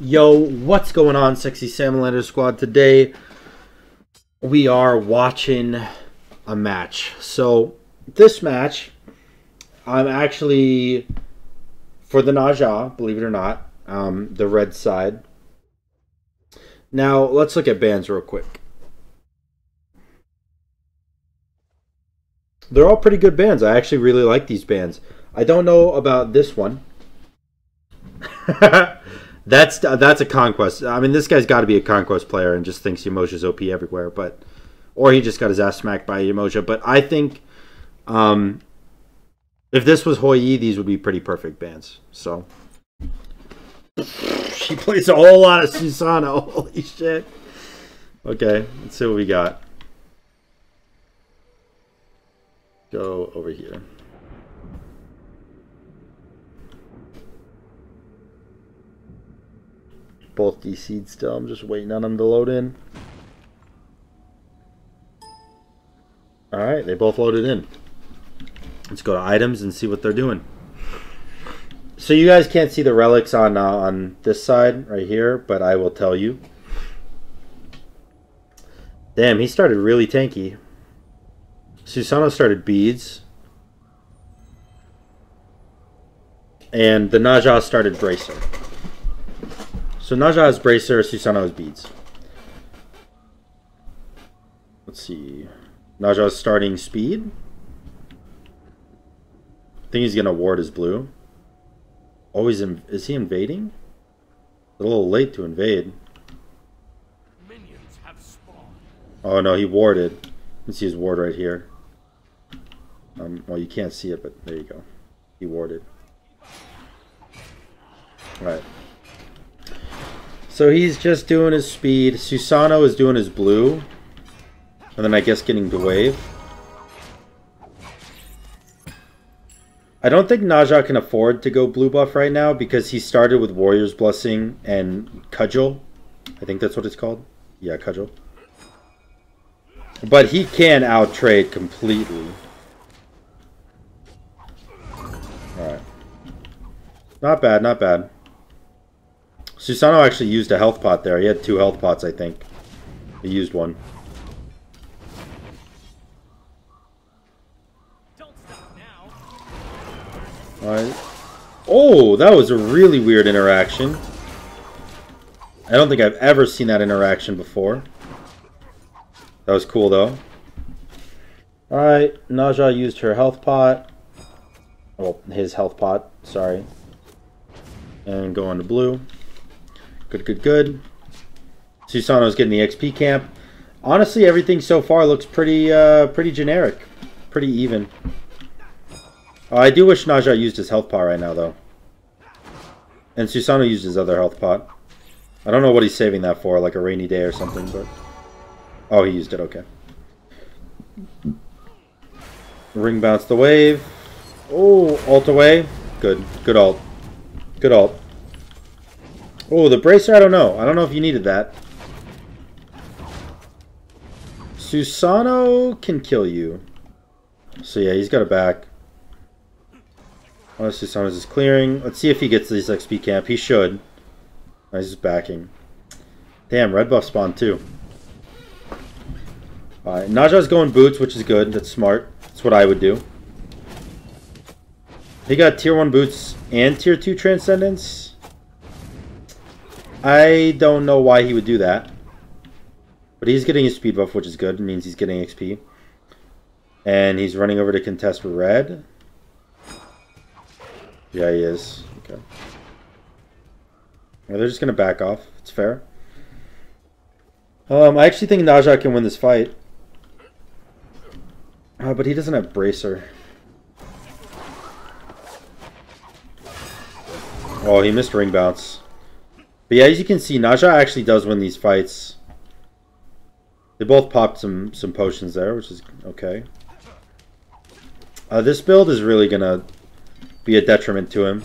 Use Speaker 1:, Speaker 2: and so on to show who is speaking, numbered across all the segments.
Speaker 1: Yo, what's going on, Sexy Salamander Squad? Today we are watching a match. So, this match, I'm actually for the Zha, believe it or not, um, the red side. Now, let's look at bands real quick. They're all pretty good bands. I actually really like these bands. I don't know about this one. that's that's a conquest. I mean, this guy's got to be a conquest player and just thinks Yemoja's OP everywhere, but or he just got his ass smacked by Yamosha. But I think um, if this was Hou Yi, these would be pretty perfect bands. So she plays a whole lot of Susano. Holy shit. Okay, let's see what we got. Go over here. Both DC'd still. I'm just waiting on them to load in. Alright, they both loaded in. Let's go to items and see what they're doing. So you guys can't see the relics on uh, on this side right here, but I will tell you. Damn, he started really tanky. Susano started beads. And the Zha started bracer. So Zha has bracer, Susano has beads. Let's see. Ne Zha's starting speed. I think he's gonna ward his blue. Oh, he's in, is he invading? A little late to invade. Oh no, he warded. You can see his ward right here. Um, well, you can't see it, but there you go. He warded. Alright. So he's just doing his speed. Susano is doing his blue. And then I guess getting to wave. I don't think Zha can afford to go blue buff right now because he started with Warrior's Blessing and Cudgel. I think that's what it's called. Yeah, Cudgel. But he can out-trade completely. Alright. Not bad, not bad. Susano actually used a health pot there. He had two health pots, I think. He used one. Alright. Oh, that was a really weird interaction. I don't think I've ever seen that interaction before. That was cool, though. Alright, Ne Zha used her health pot. Well, his health pot, sorry. And go on to blue. Good, good, good. Susano's getting the XP camp. Honestly, everything so far looks pretty, uh, pretty generic. Pretty even. Oh, I do wish Zha used his health pot right now, though. And Susano used his other health pot. I don't know what he's saving that for, like a rainy day or something, but... Oh, he used it, okay. Ring bounce the wave. Oh, alt away. Good. Good alt. Good ult. Oh, the bracer, I don't know. I don't know if you needed that. Susano can kill you. So yeah, he's got a back. Unless Susano's is clearing. Let's see if he gets this XP camp. He should. He's backing. Damn, red buff spawned too. Alright, Ne Zha's going boots, which is good. That's smart. That's what I would do. He got tier 1 boots and tier 2 transcendence. I don't know why he would do that. But he's getting his speed buff, which is good. It means he's getting XP. And he's running over to contest red. Yeah, he is. Okay. Well, they're just going to back off. It's fair. Um, I actually think Zha can win this fight. Uh, but he doesn't have Bracer. Oh, he missed Ring Bounce. But yeah, as you can see, Ne Zha actually does win these fights. They both popped some, some potions there, which is okay. Uh, this build is really going to be a detriment to him.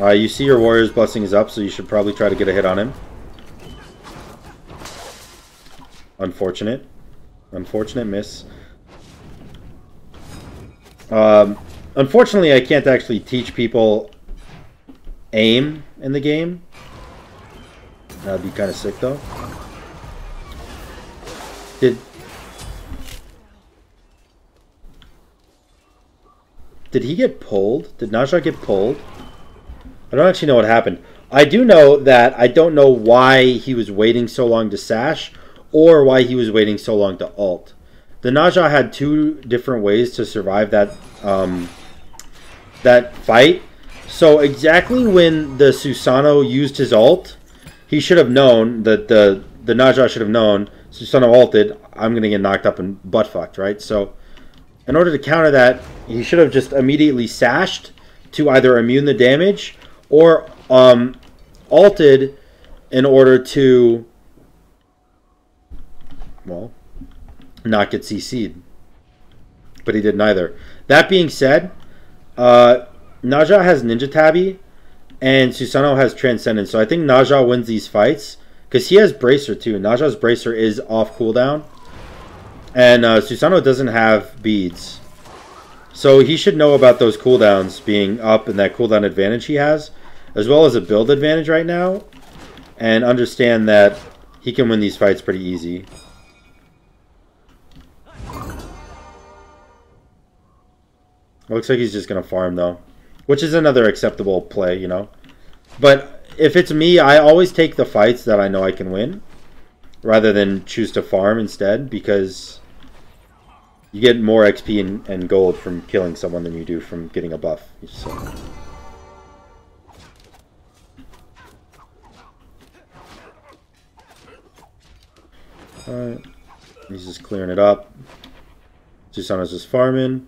Speaker 1: Uh, you see your Warrior's Blessing is up, so you should probably try to get a hit on him. Unfortunate. Unfortunate miss. Um, Unfortunately, I can't actually teach people aim in the game. That'd be kind of sick, though. Did Did he get pulled? Did Zha get pulled? I don't actually know what happened. I do know that I don't know why he was waiting so long to sash or why he was waiting so long to alt. The Zha had two different ways to survive that um, that fight. So exactly when the Susano used his alt, he should have known that the the Zha should have known Susano alted. I'm gonna get knocked up and butt fucked, right? So in order to counter that, he should have just immediately sashed to either immune the damage or um, alted in order to, well, not get CC'd. But he did neither. That being said, uh, Zha has Ninja Tabi and Susano has Transcendence. So I think Ne Zha wins these fights because he has Bracer too. Ne Zha's Bracer is off cooldown. And uh, Susano doesn't have beads. So he should know about those cooldowns being up and that cooldown advantage he has, as well as a build advantage right now, and understand that he can win these fights pretty easy. Looks like he's just going to farm, though. Which is another acceptable play, you know. But if it's me, I always take the fights that I know I can win. Rather than choose to farm instead, because you get more XP and, and, gold from killing someone than you do from getting a buff. So. Alright. He's just clearing it up. Susano's just farming.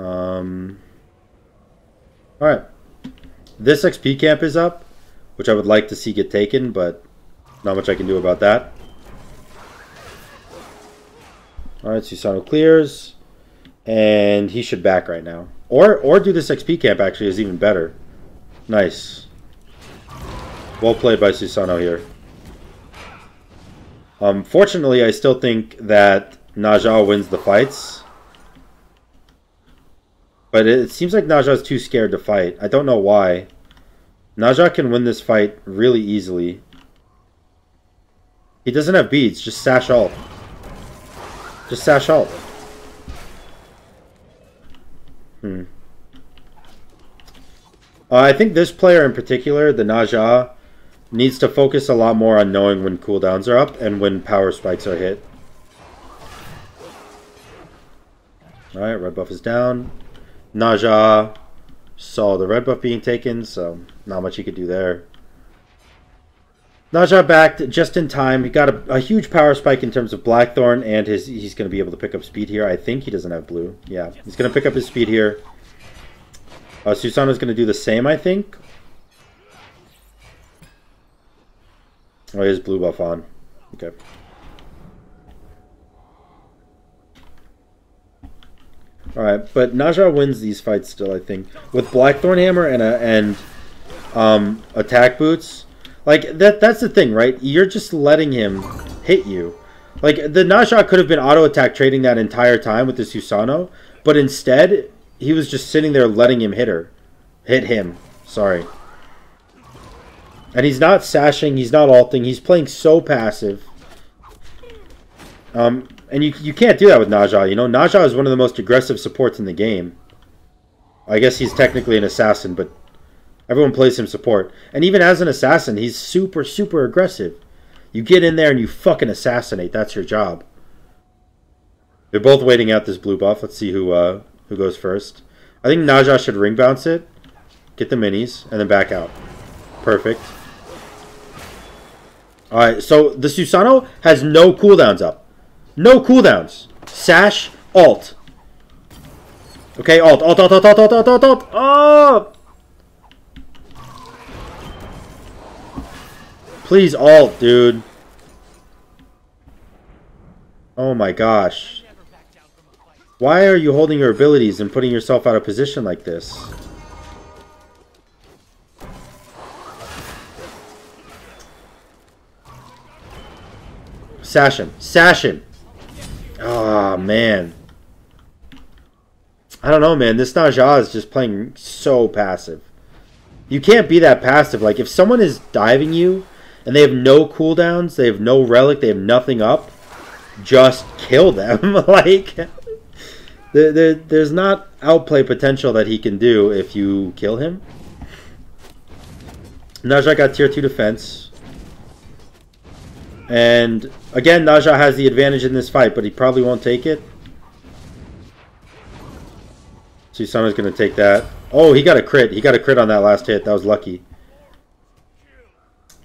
Speaker 1: Um, Alright. This XP camp is up, which I would like to see get taken, but not much I can do about that. Alright, Susano clears. And he should back right now. Or or do this XP camp actually is even better. Nice. Well played by Susano here. Um, fortunately, I still think that Zha wins the fights. But it seems like is too scared to fight. I don't know why. Zha can win this fight really easily. He doesn't have beads, just sash alt. Just sash out. Hmm. Uh, I think this player in particular, the Zha, needs to focus a lot more on knowing when cooldowns are up and when power spikes are hit. Alright, red buff is down. Zha saw the red buff being taken, so not much he could do there. Ne Zha backed just in time. He got a, a, huge power spike in terms of Blackthorn, and his he's going to be able to pick up speed here. I think he doesn't have blue. Yeah, he's going to pick up his speed here. Uh, Susano's going to do the same, I think. Oh, he has blue buff on. Okay. Alright, but Ne Zha wins these fights still, I think. With Blackthorn Hammer and, a, and um, attack boots, like that that's the thing, right? You're just letting him hit you. Like the Zha could have been auto attack trading that entire time with the Susano, but instead he was just sitting there letting him hit her. Hit him. Sorry. And he's not sashing, he's not alting, he's playing so passive. Um, and you, you can't do that with Zha, you know? Zha is one of the most aggressive supports in the game. I guess he's technically an assassin, but Everyone plays him support. And even as an assassin, he's super, super aggressive. You get in there and you fucking assassinate. That's your job. They're both waiting out this blue buff. Let's see who uh, who goes first. I think Zha should ring bounce it, get the minis, and then back out. Perfect. Alright, so the Susano has no cooldowns up. No cooldowns. Sash, alt. Okay, alt, alt, alt, alt, alt, alt, alt, alt, alt. Oh! Please alt, dude. Oh my gosh. Why are you holding your abilities and putting yourself out of position like this? Sash him. Oh, man. I don't know, man. This Zha is just playing so passive. You can't be that passive. Like, if someone is diving you and they have no cooldowns, they have no relic, they have nothing up, just kill them. like, there, there, there's not outplay potential that he can do if you kill him. Zha got tier 2 defense. And again, Zha has the advantage in this fight, but he probably won't take it. Susano's going to take that. Oh, he got a crit. He got a crit on that last hit. That was lucky.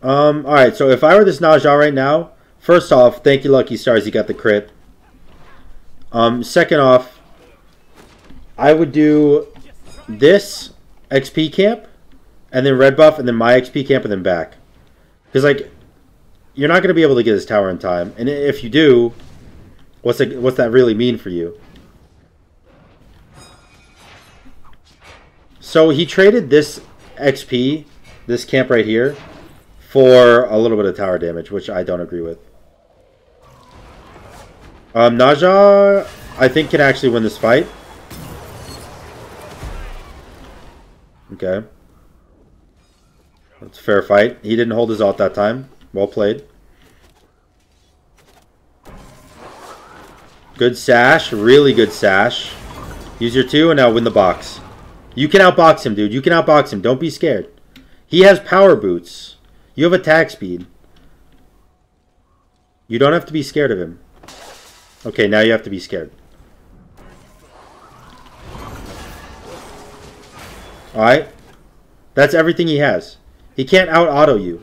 Speaker 1: Um, alright, so if I were this Zha right now, first off, thank you, Lucky Stars, you got the crit. Um, second off, I would do this XP camp, and then red buff, and then my XP camp, and then back. Because, like, you're not going to be able to get this tower in time. And if you do, what's, it, what's that really mean for you? So he traded this XP, this camp right here, for a little bit of tower damage, which I don't agree with. Um, Zha, I think, can actually win this fight. Okay. That's a fair fight. He didn't hold his ult that time. Well played. Good sash. Really good sash. Use your two and now win the box. You can outbox him, dude. You can outbox him. Don't be scared. He has power boots. You have attack speed. You don't have to be scared of him. Okay, now you have to be scared. Alright? That's everything he has. He can't out-auto you.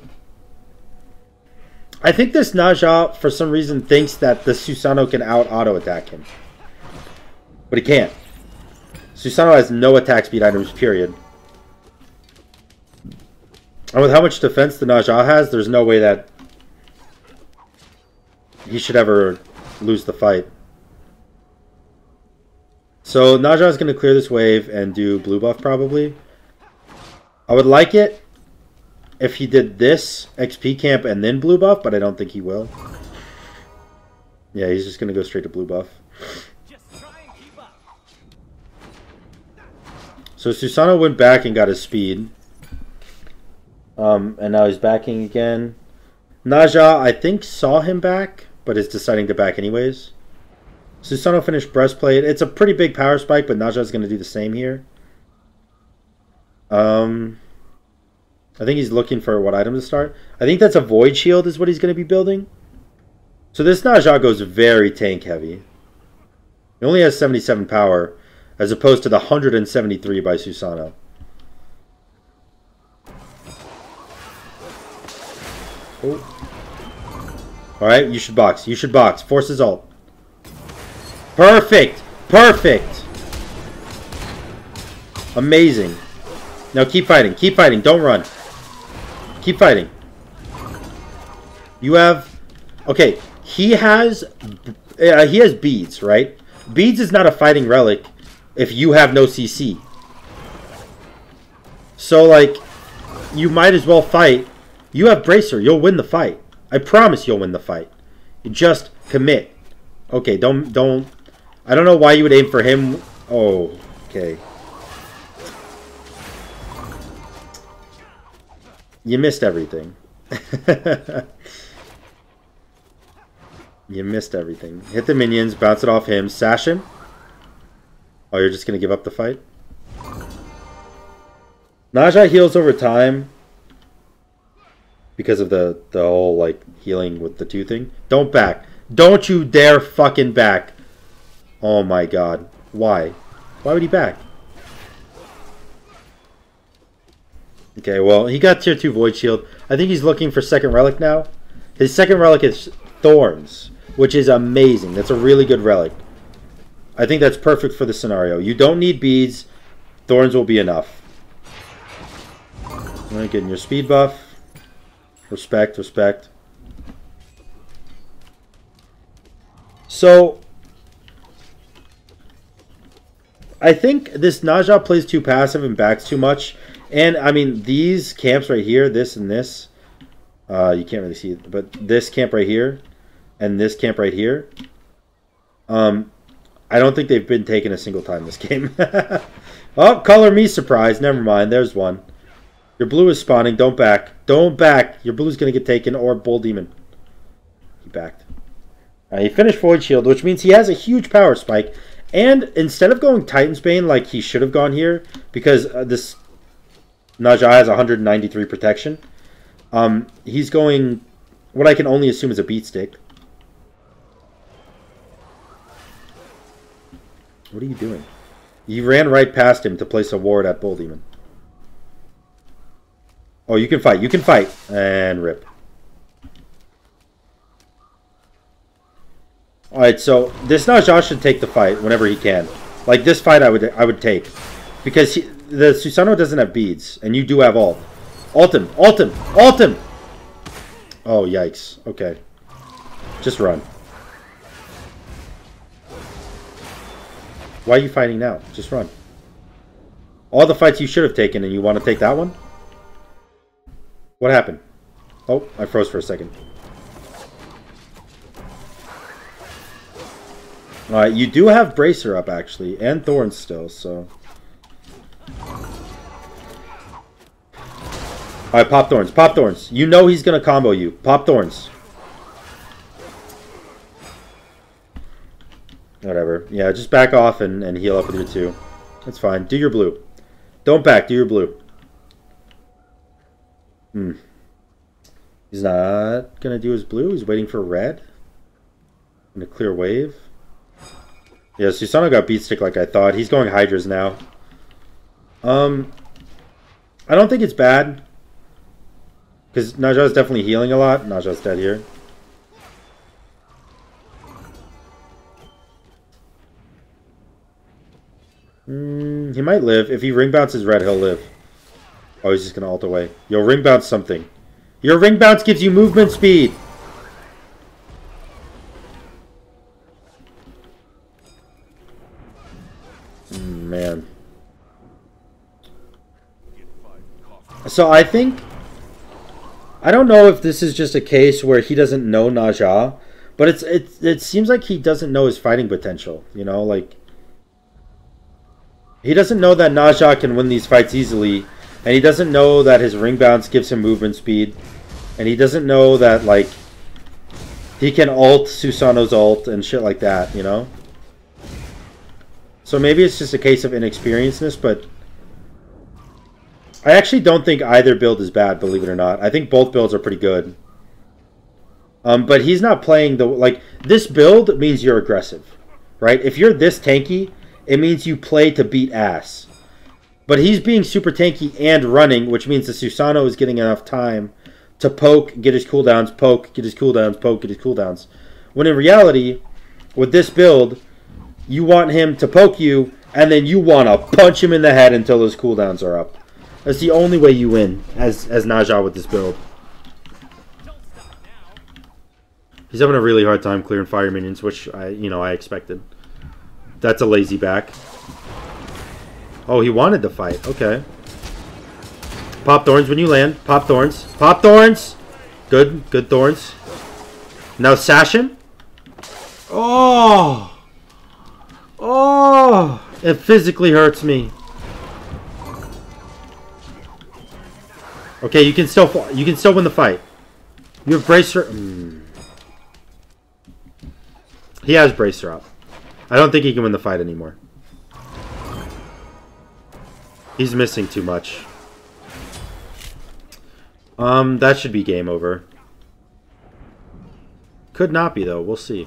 Speaker 1: I think this Zha, for some reason, thinks that the Susano can out-auto attack him. But he can't. Susano has no attack speed items, period. And with how much defense the Zha has, there's no way that he should ever lose the fight. So Zha is going to clear this wave and do blue buff probably. I would like it if he did this XP camp and then blue buff, but I don't think he will. Yeah, he's just to go straight to blue buff. So Susano went back and got his speed. Um, and now he's backing again. Ne Zha, I think, saw him back, but is deciding to back anyways. Susano finished breastplate. It's a pretty big power spike, but Zha is going to do the same here. Um, I think he's looking for what item to start. I think that's a Void Shield is what he's going to be building. So this Zha goes very tank heavy. He only has 77 power, as opposed to the 173 by Susano. Oh. Alright, you should box. You should box. Force his ult. Perfect! Perfect! Amazing. Now keep fighting. Keep fighting. Don't run. Keep fighting. You have... Okay, he has... Uh, he has beads, right? Beads is not a fighting relic if you have no CC. So, like, you might as well fight. You have Bracer. You'll win the fight. I promise you'll win the fight. Just commit. Okay, don't, don't... I don't know why you would aim for him. Oh, okay. You missed everything. you missed everything. Hit the minions, bounce it off him, sash him. Oh, you're just going to give up the fight? Ne Zha heals over time because of the, the whole, like, healing with the two thing. Don't back. Don't you dare fucking back. Oh my god. Why? Why would he back? Okay, well, he got tier 2 Void Shield. I think he's looking for second relic now. His second relic is Thorns, which is amazing. That's a really good relic. I think that's perfect for the scenario. You don't need beads. Thorns will be enough. Alright, getting your speed buff. Respect, respect. So, I think this Zha plays too passive and backs too much. And, I mean, these camps right here, this and this, uh, you can't really see it, but this camp right here and this camp right here, um, I don't think they've been taken a single time this game. oh, color me surprised. Never mind. There's one. Your blue is spawning. Don't back. Don't back. Your blue's going to get taken or Bull Demon. He backed. Uh, he finished Void Shield, which means he has a huge power spike. And instead of going Titan's Bane like he should have gone here, because uh, this Ne has 193 protection, um, he's going what I can only assume is a beat stick. What are you doing? You ran right past him to place a ward at Bull Demon. Oh, you can fight. You can fight. And rip. Alright, so this Zha should take the fight whenever he can. Like, this fight I would I would take. Because he, the Susano doesn't have beads, and you do have ult. Ult him! Ult him! Ult him! Oh, yikes. Okay. Just run. Why are you fighting now? Just run. All the fights you should have taken, and you want to take that one? What happened? Oh, I froze for a second. Alright, you do have Bracer up, actually, and Thorns still, so... Alright, pop Thorns, pop Thorns. You know he's going to combo you. Pop Thorns. Whatever. Yeah, just back off and, and heal up with your two. That's fine. Do your blue. Don't back, do your blue. Hmm. He's not going to do his blue. He's waiting for red. In a clear wave. Yeah, Susano got beat stick like I thought. He's going Hydras now. Um, I don't think it's bad. Because is definitely healing a lot. Zha's dead here. Mm, he might live. If he ring bounces red, he'll live. Oh, he's just going to ult away. Yo, ring bounce something. Your ring bounce gives you movement speed. So I think... I don't know if this is just a case where he doesn't know Zha, but it's it, it seems like he doesn't know his fighting potential, you know, like... He doesn't know that Zha can win these fights easily, and he doesn't know that his ring bounce gives him movement speed, and he doesn't know that, like, he can alt Susano's alt and shit like that, you know? So maybe it's just a case of inexperienceness, but I actually don't think either build is bad, believe it or not. I think both builds are pretty good. Um, but he's not playing the like this build means you're aggressive, right? If you're this tanky, it means you play to beat ass. But he's being super tanky and running, which means the Susano is getting enough time to poke, get his cooldowns, poke, get his cooldowns, poke, get his cooldowns. When in reality, with this build, you want him to poke you, and then you want to punch him in the head until his cooldowns are up. That's the only way you win as as Zha with this build. He's having a really hard time clearing fire minions, which I you know I expected. That's a lazy back. Oh, he wanted to fight. Okay. Pop thorns when you land. Pop thorns. Pop thorns. Good. Good thorns. Now sash him. Oh. Oh, it physically hurts me. Okay, you can still you can still win the fight. You have bracer. Mm. He has bracer up. I don't think he can win the fight anymore. He's missing too much. Um, that should be game over. Could not be though. We'll see,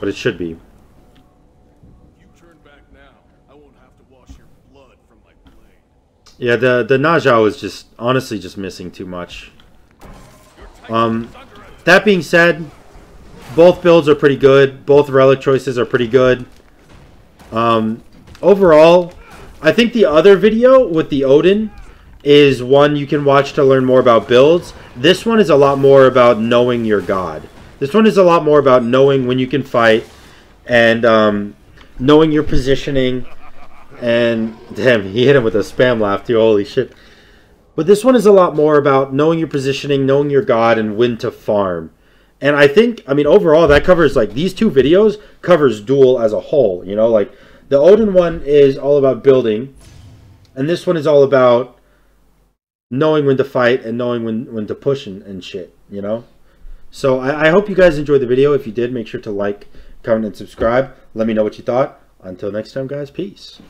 Speaker 1: but it should be. Yeah, the the Zha was just honestly just missing too much. Um, that being said, both builds are pretty good. Both relic choices are pretty good. Um, overall, I think the other video with the Odin is one you can watch to learn more about builds. This one is a lot more about knowing your god. This one is a lot more about knowing when you can fight and um, knowing your positioning and damn, he hit him with a spam laugh too. Holy shit. But this one is a lot more about knowing your positioning, knowing your god, and when to farm. And I think, I mean, overall, that covers like these two videos covers duel as a whole. You know, like the Odin one is all about building, and this one is all about knowing when to fight and knowing when when to push and, and shit. You know. So I, I hope you guys enjoyed the video. If you did, make sure to like, comment, and subscribe. Let me know what you thought. Until next time, guys. Peace.